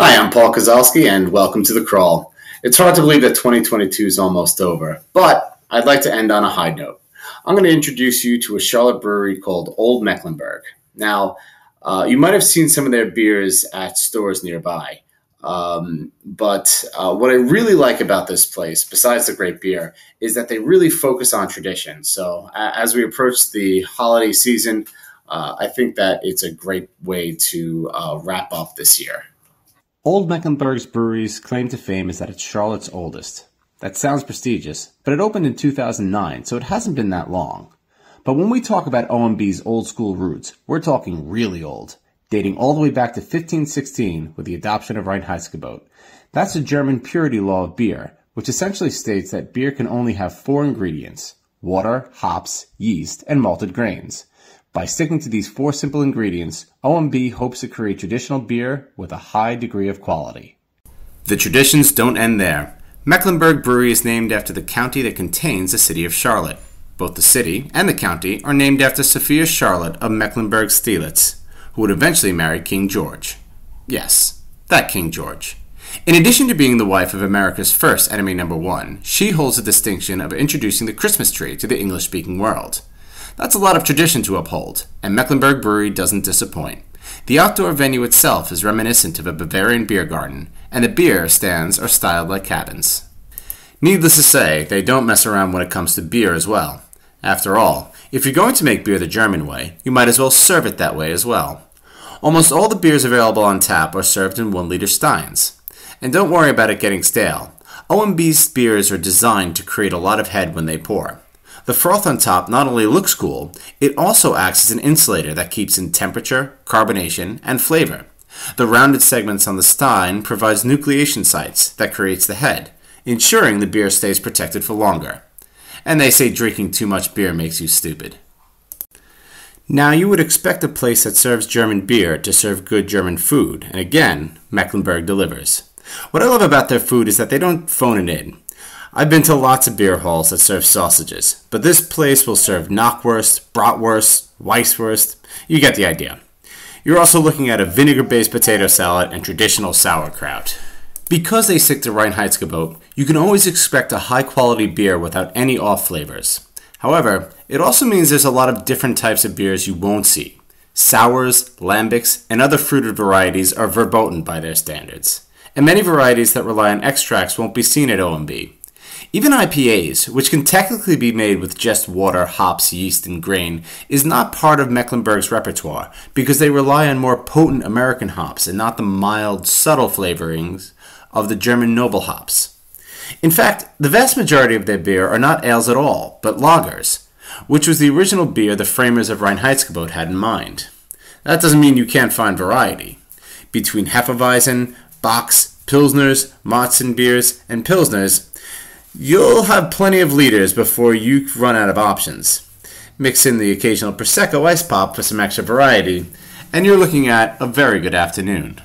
Hi, I'm Paul Kozalski, and welcome to The Crawl. It's hard to believe that 2022 is almost over, but I'd like to end on a high note. I'm going to introduce you to a Charlotte brewery called Olde Mecklenburg. Now, uh, you might have seen some of their beers at stores nearby. Um, but uh, what I really like about this place, besides the great beer, is that they really focus on tradition. So as we approach the holiday season, uh, I think that it's a great way to uh, wrap up this year. Olde Mecklenburg's brewery's claim to fame is that it's Charlotte's oldest. That sounds prestigious, but it opened in 2009, so it hasn't been that long. But when we talk about OMB's old school roots, we're talking really old, dating all the way back to 1516 with the adoption of Reinheitsgebot. That's a German purity law of beer, which essentially states that beer can only have four ingredients water, hops, yeast, and malted grains. By sticking to these four simple ingredients, OMB hopes to create traditional beer with a high degree of quality. The traditions don't end there. Mecklenburg Brewery is named after the county that contains the city of Charlotte. Both the city and the county are named after Sophia Charlotte of Mecklenburg-Strelitz, who would eventually marry King George. Yes, that King George. In addition to being the wife of America's first enemy number one, she holds the distinction of introducing the Christmas tree to the English speaking world. That's a lot of tradition to uphold, and Mecklenburg Brewery doesn't disappoint. The outdoor venue itself is reminiscent of a Bavarian beer garden, and the beer stands are styled like cabins. Needless to say, they don't mess around when it comes to beer as well. After all, if you're going to make beer the German way, you might as well serve it that way as well. Almost all the beers available on tap are served in 1 liter steins. And don't worry about it getting stale. OMB's beers are designed to create a lot of head when they pour. The froth on top not only looks cool, it also acts as an insulator that keeps in temperature, carbonation, and flavor. The rounded segments on the stein provides nucleation sites that creates the head, ensuring the beer stays protected for longer. And they say drinking too much beer makes you stupid. Now, you would expect a place that serves German beer to serve good German food, and again, Mecklenburg delivers. What I love about their food is that they don't phone it in. I've been to lots of beer halls that serve sausages, but this place will serve knockwurst, bratwurst, weisswurst. You get the idea. You're also looking at a vinegar-based potato salad and traditional sauerkraut. Because they stick to Reinheitsgebot, you can always expect a high-quality beer without any off flavors. However, it also means there's a lot of different types of beers you won't see. Sours, lambics, and other fruited varieties are verboten by their standards. And many varieties that rely on extracts won't be seen at OMB. Even IPAs, which can technically be made with just water, hops, yeast, and grain, is not part of Mecklenburg's repertoire because they rely on more potent American hops and not the mild, subtle flavorings of the German noble hops. In fact, the vast majority of their beer are not ales at all, but lagers, which was the original beer the framers of Reinheitsgebot had in mind. That doesn't mean you can't find variety. Between Hefeweizen, Bocks, Pilsners, Märzen beers, and Pilsners, You'll have plenty of liters before you run out of options. Mix in the occasional Prosecco ice pop for some extra variety, and you're looking at a very good afternoon.